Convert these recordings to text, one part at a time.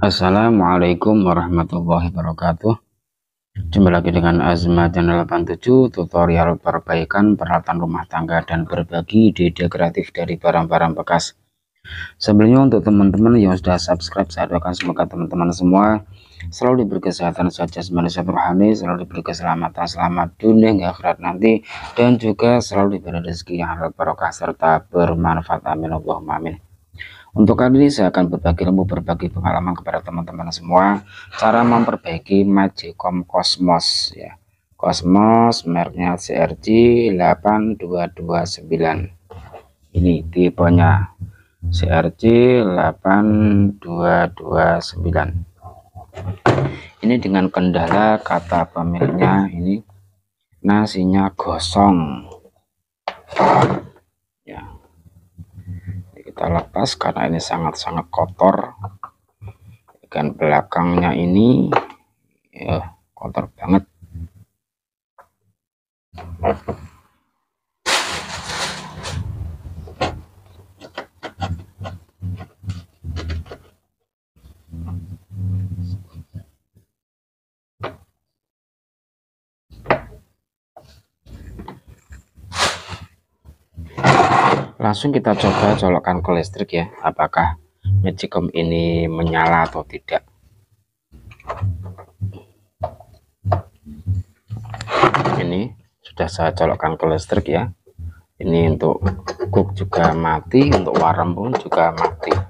Assalamualaikum warahmatullahi wabarakatuh. Jumpa lagi dengan Azma Channel 87 Tutorial perbaikan peralatan rumah tangga dan berbagi ide kreatif dari barang-barang bekas. Sebelumnya untuk teman-teman yang sudah subscribe Saya doakan semoga teman-teman semua Selalu diberi kesehatan saja semuanya rohani Selalu diberi keselamatan selamat dunia hingga akhirat nanti Dan juga selalu diberi rezeki yang halal barokah serta bermanfaat. Amin. Allahumma amin untuk kali ini saya akan berbagi ilmu, berbagi pengalaman kepada teman-teman semua cara memperbaiki Magicom Cosmos ya. Cosmos mereknya CRG 8229. Ini tipenya CRG 8229. Ini dengan kendala kata pemiliknya ini nasinya gosong kita lepas karena ini sangat-sangat kotor. Ikan belakangnya ini ya kotor banget langsung kita coba colokkan ke listrik ya. Apakah magicom ini menyala atau tidak? Ini sudah saya colokkan ke listrik ya. Ini untuk cook juga mati untuk warm pun juga mati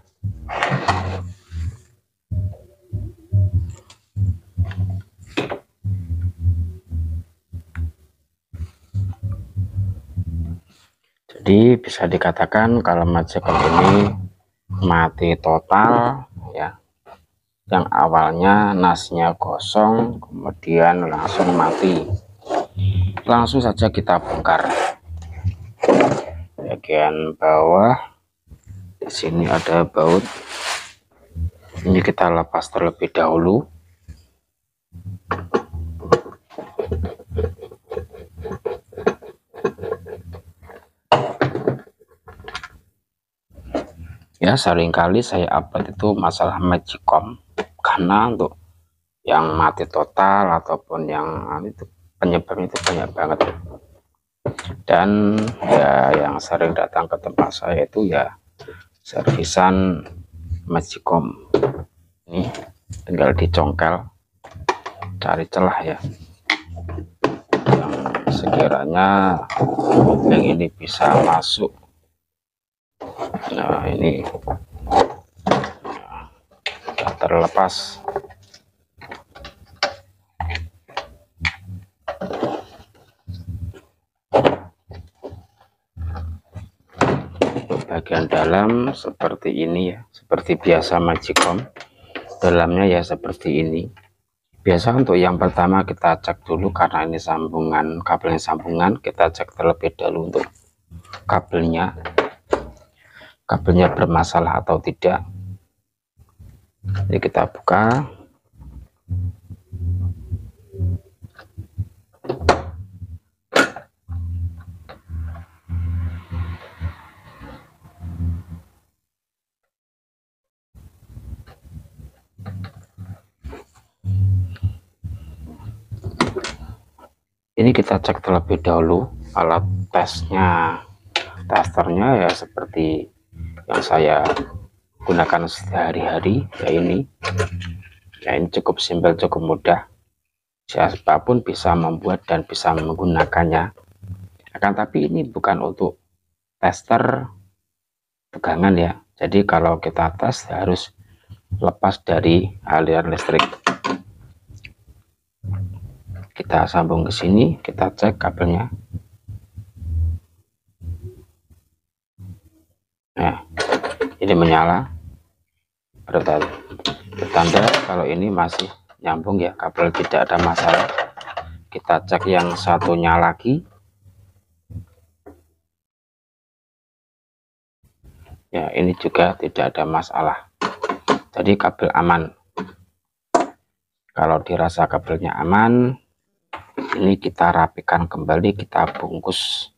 jadi bisa dikatakan kalau majikan ini mati total ya. Yang awalnya nasnya kosong kemudian langsung mati. Langsung saja kita bongkar. Bagian bawah di sini ada baut. Ini kita lepas terlebih dahulu ya sering kali saya upload itu masalah magicom. Karena untuk yang mati total ataupun yang itu penyebabnya itu banyak banget. Dan ya yang sering datang ke tempat saya itu ya servisan magicom. Ini tinggal dicongkel cari celah ya. Yang sekiranya yang ini bisa masuk nah ini. Sudah terlepas. Bagian dalam seperti ini ya seperti biasa magicom. Dalamnya ya seperti ini. Biasa untuk yang pertama kita cek dulu karena ini sambungan kabelnya sambungan kita cek terlebih dahulu untuk kabelnya kabelnya bermasalah atau tidak. Jadi kita buka. Ini kita cek terlebih dahulu alat tesnya. Testernya ya seperti yang saya gunakan sehari-hari ya ini ya ini cukup simpel cukup mudah. Siapa pun bisa membuat dan bisa menggunakannya. Akan tapi ini bukan untuk tester tegangan ya. Jadi kalau kita tes harus lepas dari aliran listrik. Kita sambung ke sini kita cek kabelnya. Nah ini menyala. Bertanda kalau ini masih nyambung ya. Kabel tidak ada masalah. Kita cek yang satunya lagi. Ya ini juga tidak ada masalah. Jadi kabel aman. Kalau dirasa kabelnya aman ini kita rapikan kembali kita bungkus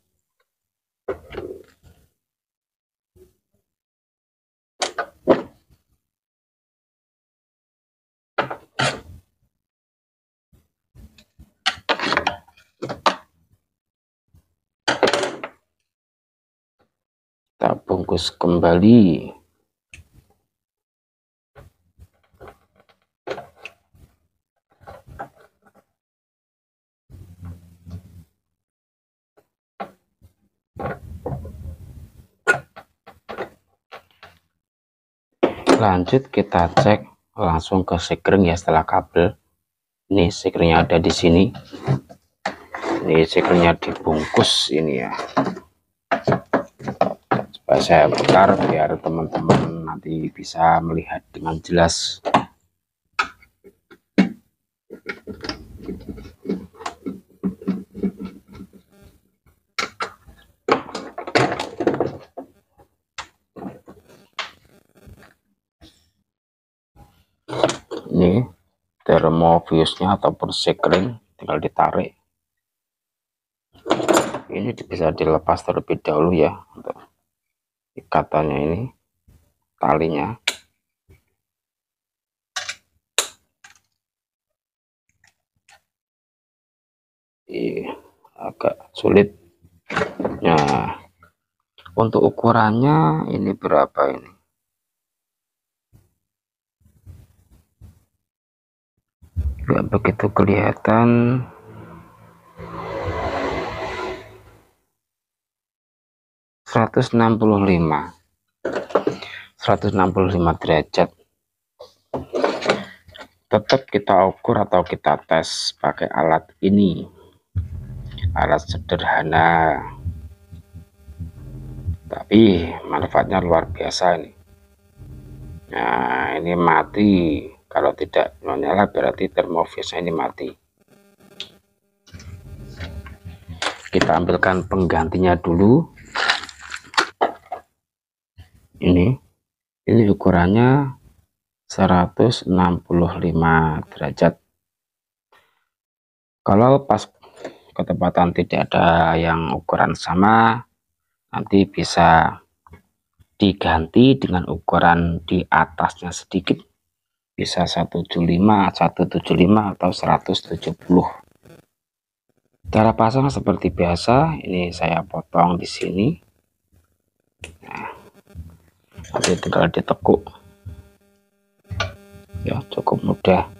dibungkus kembali. Lanjut kita cek langsung ke sekring ya setelah kabel. Ini sekringnya ada di sini. Ini sekringnya dibungkus ini ya saya bakar biar teman-teman nanti bisa melihat dengan jelas. Ini termofiusnya ataupun sekring tinggal ditarik. Ini bisa dilepas terlebih dahulu ya untuk ikatannya ini talinya. Ini agak sulit. Nah untuk ukurannya ini berapa ini? Nggak begitu kelihatan seratus enam puluh lima. seratus enam puluh lima derajat. Tetap kita ukur atau kita tes pakai alat ini. Alat sederhana. Tapi manfaatnya luar biasa ini. Nah ini mati. Kalau tidak menyala berarti termofusnya ini mati. Kita ambilkan penggantinya dulu ini. Ini ukurannya 165 derajat. Kalau pas ketepatan tidak ada yang ukuran sama nanti bisa diganti dengan ukuran di atasnya sedikit. Bisa 175 175 atau 170 cara pasang seperti biasa ini saya potong di sini. Nah, nanti tinggal ditekuk. Ya cukup mudah.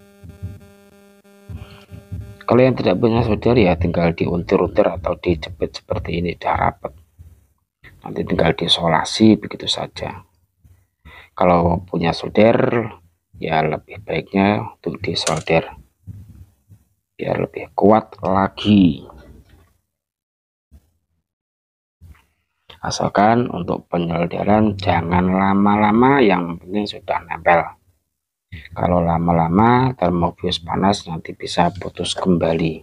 Kalau yang tidak punya solder ya tinggal diuntir-untir atau dijepit seperti ini dah rapat nanti tinggal disolasi begitu saja. Kalau punya solder ya lebih baiknya untuk disolder biar lebih kuat lagi asalkan untuk penyolderan jangan lama-lama yang penting sudah nempel. Kalau lama-lama termobius panas nanti bisa putus kembali.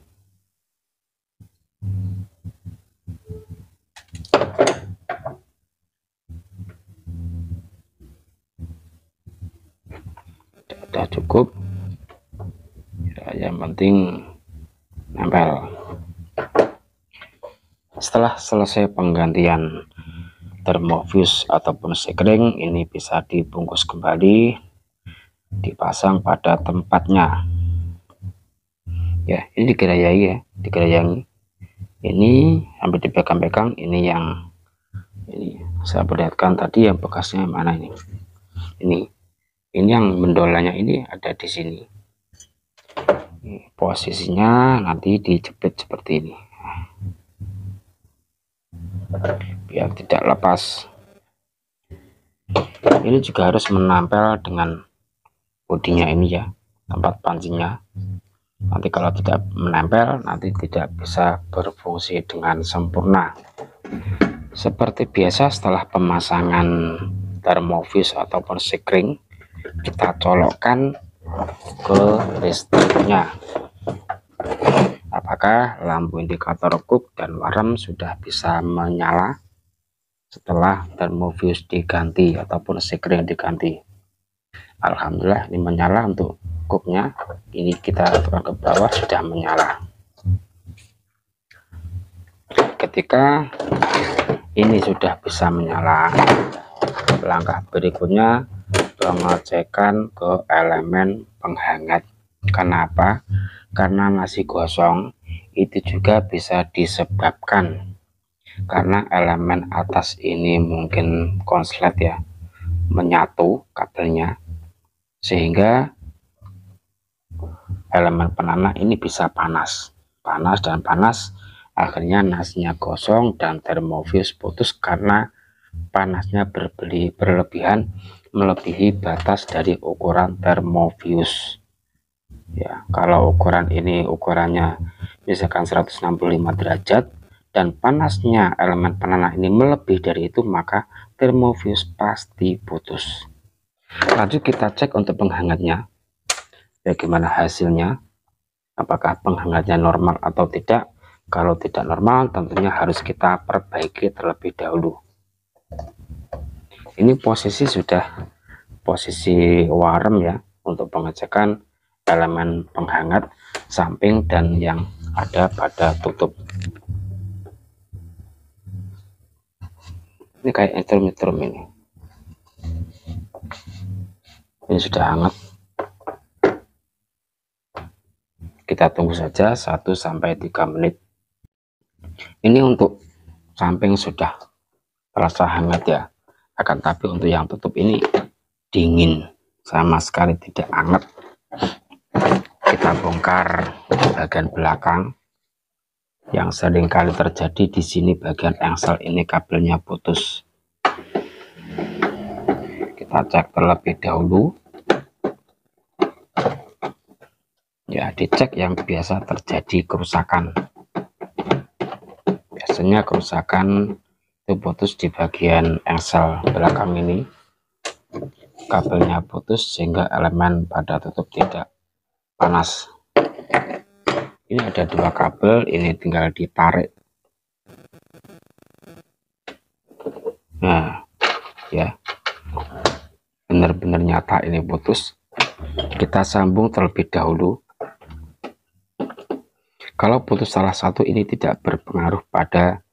Sudah cukup. Ya, yang penting nempel. Setelah selesai penggantian termofus ataupun sekring ini bisa dibungkus kembali dipasang pada tempatnya. Ya ini digerayai ya digerayangi ini sampai dipegang-pegang ini yang ini saya perlihatkan tadi yang bekasnya mana ini? Ini ini yang mendolanya ini ada di sini. Posisinya nanti dijepit seperti ini biar tidak lepas. Ini juga harus menempel dengan bodinya ini ya tempat pancingnya nanti kalau tidak menempel nanti tidak bisa berfungsi dengan sempurna. Seperti biasa setelah pemasangan termovis ataupun sekring kita colokkan ke listriknya apakah lampu indikator kuk dan warem sudah bisa menyala setelah termovius diganti ataupun sekring diganti? Alhamdulillah ini menyala untuk kuknya. Ini kita tekan ke bawah sudah menyala. Ketika ini sudah bisa menyala langkah berikutnya pengecekan ke elemen penghangat. Kenapa karena nasi gosong itu juga bisa disebabkan. Karena elemen atas ini mungkin konslet ya menyatu kabelnya. Sehingga elemen penanah ini bisa panas. Panas dan panas akhirnya nasnya gosong dan termofuse putus karena panasnya berbeli, berlebihan melebihi batas dari ukuran termofuse ya kalau ukuran ini ukurannya misalkan 165 derajat dan panasnya elemen penanah ini melebihi dari itu maka termofuse pasti putus. Lanjut kita cek untuk penghangatnya. Bagaimana hasilnya? Apakah penghangatnya normal atau tidak? Kalau tidak normal tentunya harus kita perbaiki terlebih dahulu. Ini posisi sudah posisi warm ya untuk pengecekan elemen penghangat samping dan yang ada pada tutup. Ini kayak etrum-etrum ini. Ini sudah hangat. Kita tunggu saja 1 sampai 3 menit. Ini untuk samping sudah terasa hangat ya. Akan tapi untuk yang tutup ini dingin sama sekali tidak hangat kita bongkar bagian belakang yang sering kali terjadi di sini bagian engsel ini kabelnya putus. Kita cek terlebih dahulu. Ya dicek yang biasa terjadi kerusakan. Biasanya kerusakan itu putus di bagian engsel belakang ini. Kabelnya putus sehingga elemen pada tutup tidak panas ini ada dua kabel ini tinggal ditarik nah ya benar-benar nyata ini putus kita sambung terlebih dahulu kalau putus salah satu ini tidak berpengaruh pada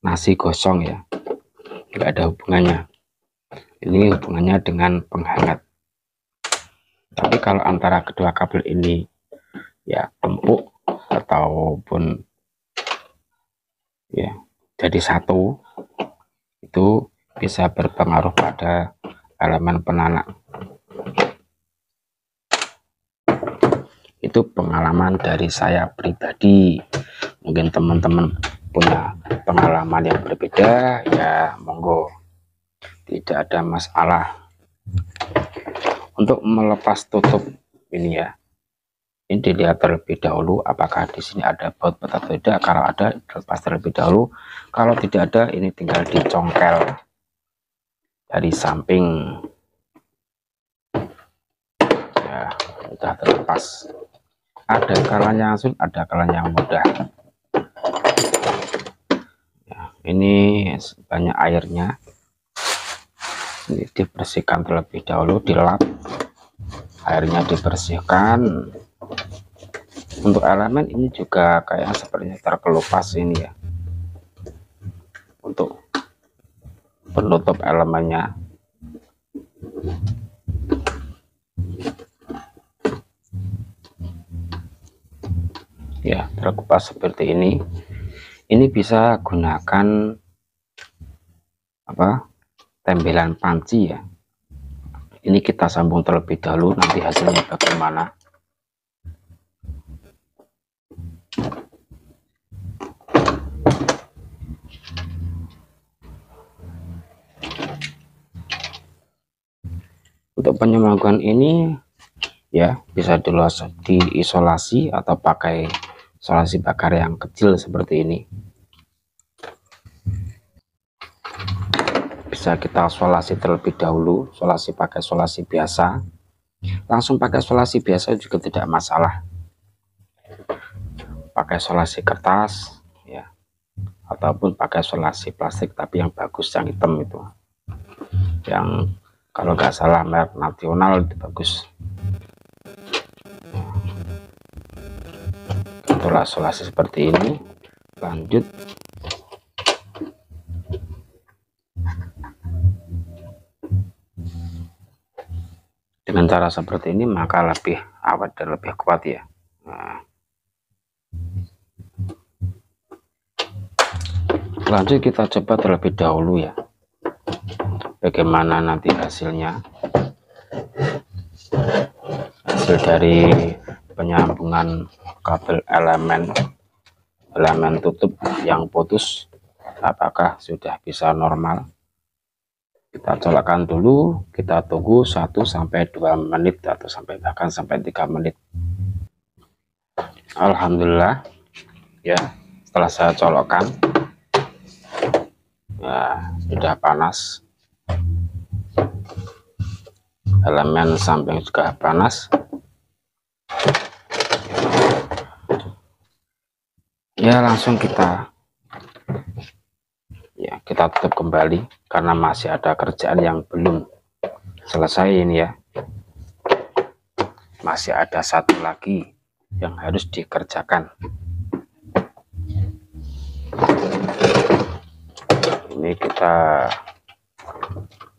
nasi gosong ya. Tidak ada hubungannya. Ini hubungannya dengan penghangat. Tapi kalau antara kedua kabel ini ya empuk ataupun ya jadi satu itu bisa berpengaruh pada elemen penanak. Itu pengalaman dari saya pribadi. Mungkin teman-teman punya pengalaman yang berbeda ya monggo. Tidak ada masalah untuk melepas tutup ini ya. Ini dilihat terlebih dahulu apakah di sini ada baut-baut atau tidak. Kalau ada lepas terlebih dahulu. Kalau tidak ada ini tinggal dicongkel dari samping. Ya sudah terlepas. Ada kalanya sulit ada kalanya mudah. Ya, ini banyak airnya dibersihkan terlebih dahulu dilap. Airnya dibersihkan. Untuk elemen ini juga kayak sepertinya terkelupas ini ya. Untuk penutup elemennya. Ya terkupas seperti ini. Ini bisa gunakan apa tembelan panci ya. Ini kita sambung terlebih dahulu nanti hasilnya bagaimana? Untuk penyemangguan ini ya bisa diisolasi atau pakai solasi bakar yang kecil seperti ini bisa kita solasi terlebih dahulu solasi pakai solasi biasa. Langsung pakai solasi biasa juga tidak masalah. Pakai solasi kertas ya. Ataupun pakai solasi plastik tapi yang bagus yang hitam itu. Yang kalau nggak salah merek nasional itu bagus. Solasi seperti ini. Lanjut dengan cara seperti ini maka lebih awet dan lebih kuat ya. Nah. lanjut kita coba terlebih dahulu ya. Bagaimana nanti hasilnya? Hasil dari penyambungan kabel elemen elemen tutup yang putus apakah sudah bisa normal kita colokkan dulu kita tunggu 1 sampai 2 menit atau sampai bahkan sampai 3 menit. Alhamdulillah ya setelah saya colokkan ya sudah panas. Elemen samping juga panas. Ya langsung kita ya kita tutup kembali karena masih ada kerjaan yang belum selesai ini ya. Masih ada satu lagi yang harus dikerjakan. Ini kita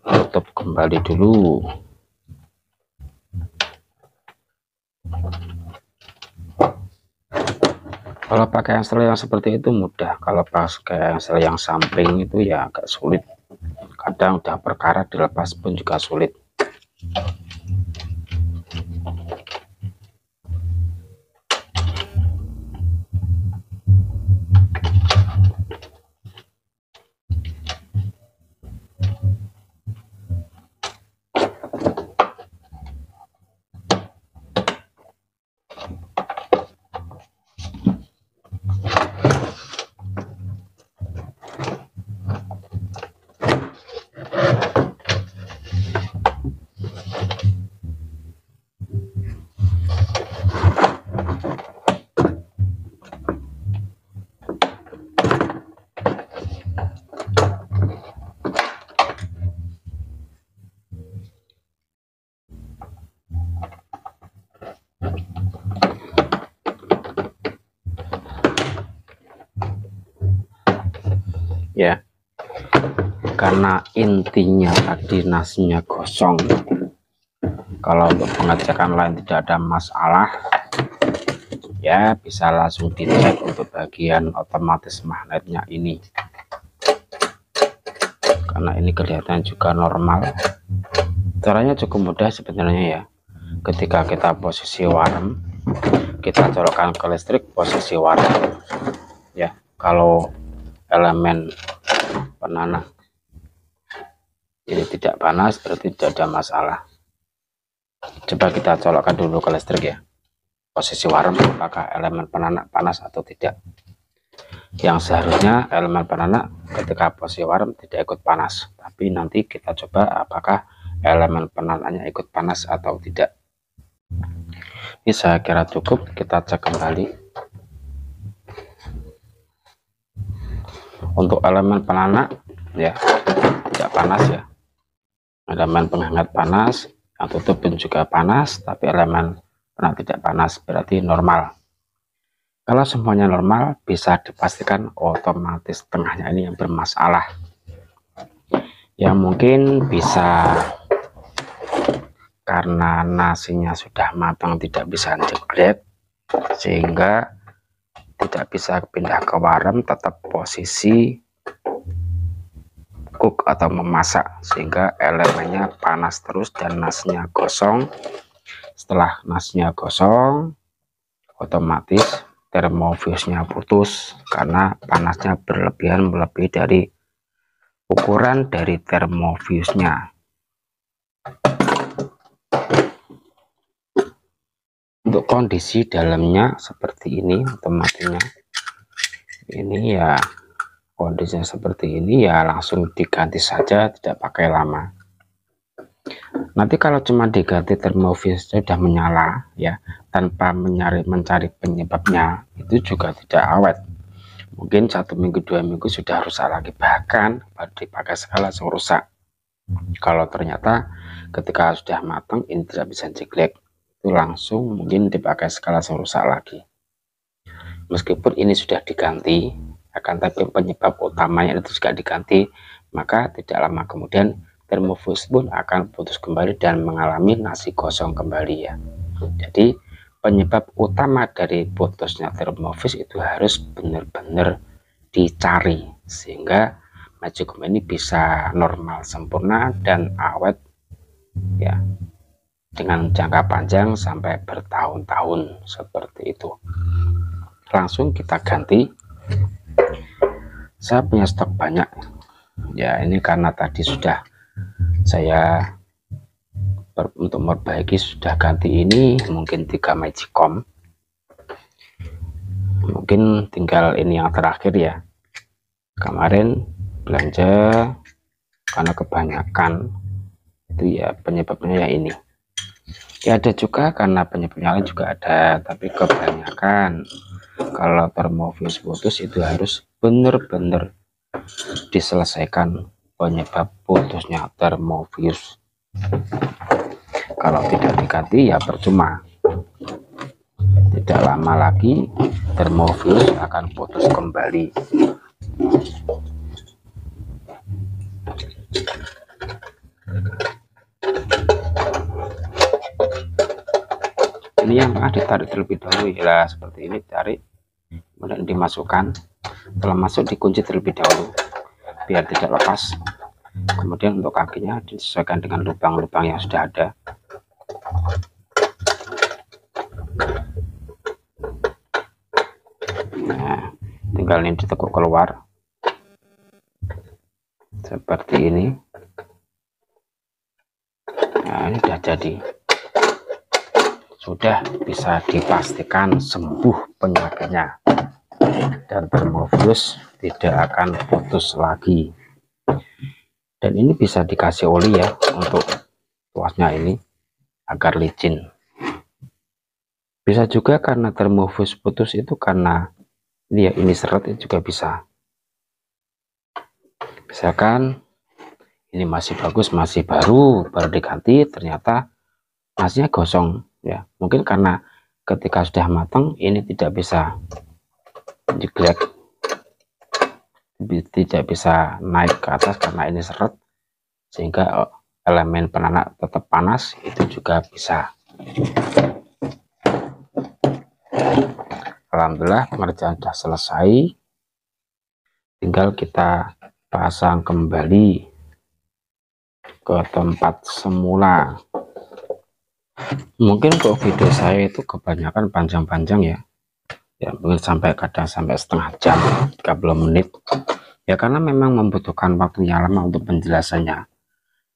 tutup kembali dulu kalau pakai yang yang seperti itu mudah. Kalau pakai yang yang samping itu ya agak sulit. Kadang udah perkara dilepas pun juga sulit ya intinya tadi nasinya gosong. Kalau untuk pengecekan lain tidak ada masalah ya bisa langsung dicek untuk bagian otomatis magnetnya ini. Karena ini kelihatan juga normal. Caranya cukup mudah sebenarnya ya. Ketika kita posisi warm kita colokkan ke listrik posisi warm. Ya kalau elemen penanah ini tidak panas berarti tidak ada masalah. Coba kita colokkan dulu ke listrik ya. Posisi warm apakah elemen penanak panas atau tidak. Yang seharusnya elemen penanak ketika posisi warm tidak ikut panas. Tapi nanti kita coba apakah elemen penanaknya ikut panas atau tidak. Ini saya kira cukup kita cek kembali. Untuk elemen penanak ya tidak panas ya elemen penghangat panas yang tutup pun juga panas tapi elemen penanak tidak panas berarti normal. Kalau semuanya normal bisa dipastikan otomatis tengahnya ini yang bermasalah. Yang mungkin bisa karena nasinya sudah matang tidak bisa jeglek sehingga tidak bisa pindah ke warm tetap posisi cook atau memasak sehingga elemennya panas terus dan nasnya gosong. Setelah nasnya gosong otomatis termofusnya putus karena panasnya berlebihan melebihi dari ukuran dari termofusnya untuk kondisi dalamnya seperti ini otomatisnya. Ini ya kondisinya seperti ini ya langsung diganti saja tidak pakai lama. Nanti kalau cuma diganti termofis sudah menyala ya tanpa mencari mencari penyebabnya itu juga tidak awet. Mungkin satu minggu dua minggu sudah rusak lagi. Bahkan dipakai skala rusak. Kalau ternyata ketika sudah matang ini tidak bisa jeglek itu langsung mungkin dipakai skala rusak lagi. Meskipun ini sudah diganti akan tapi penyebab utamanya itu juga diganti maka tidak lama kemudian termofus pun akan putus kembali dan mengalami nasi kosong kembali ya. Jadi penyebab utama dari putusnya termofus itu harus benar-benar dicari sehingga magicom ini bisa normal sempurna dan awet ya dengan jangka panjang sampai bertahun-tahun seperti itu. Langsung kita ganti saya punya stok banyak. Ya ini karena tadi sudah saya ber, untuk memperbaiki sudah ganti ini mungkin tiga magicom. Mungkin tinggal ini yang terakhir ya. Kemarin belanja karena kebanyakan. Itu ya penyebabnya ya ini. Ya ada juga karena penyebabnya juga ada tapi kebanyakan kalau termofus putus itu harus benar-benar diselesaikan penyebab putusnya termofus kalau tidak diganti ya percuma. Tidak lama lagi termofus akan putus kembali. Ini yang ditarik terlebih dahulu. Ya seperti ini tarik kemudian dimasukkan setelah masuk dikunci terlebih dahulu biar tidak lepas. Kemudian untuk kakinya disesuaikan dengan lubang-lubang yang sudah ada. Nah tinggal ini ditekuk keluar. Seperti ini. Nah ini sudah jadi sudah bisa dipastikan sembuh penyakitnya. Dan termoflus tidak akan putus lagi. Dan ini bisa dikasih oli ya untuk tuasnya ini agar licin. Bisa juga karena termofus putus itu karena dia ini seret juga bisa. Misalkan ini masih bagus masih baru baru diganti ternyata masihnya gosong ya mungkin karena ketika sudah matang ini tidak bisa jeglek tidak bisa naik ke atas karena ini seret sehingga eh, elemen penanak tetap panas itu juga bisa. Alhamdulillah pengerjaan sudah selesai. Tinggal kita pasang kembali ke tempat semula mungkin kok video saya itu kebanyakan panjang-panjang ya. Ya mungkin sampai kadang sampai setengah jam 30 menit. Ya karena memang membutuhkan waktu yang lama untuk penjelasannya.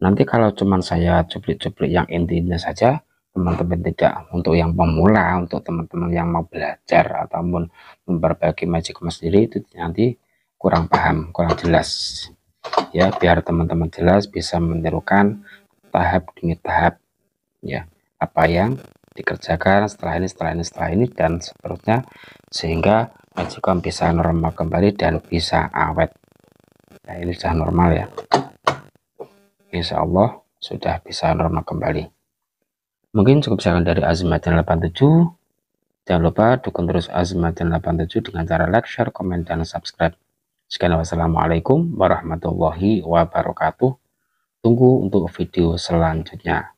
Nanti kalau cuman saya cuplik-cuplik yang intinya saja teman-teman tidak untuk yang pemula untuk teman-teman yang mau belajar ataupun memperbaiki magic sendiri itu nanti kurang paham kurang jelas. Ya biar teman-teman jelas bisa menirukan tahap demi tahap ya apa yang dikerjakan setelah ini setelah ini setelah ini dan seterusnya sehingga magicom bisa normal kembali dan bisa awet. Nah ini sudah normal ya. Insya Allah sudah bisa normal kembali. Mungkin cukup sekian dari Azmat 87 jangan lupa dukung terus Azmat 87 dengan cara like share komen dan subscribe. Sekian wassalamualaikum warahmatullahi wabarakatuh. Tunggu untuk video selanjutnya.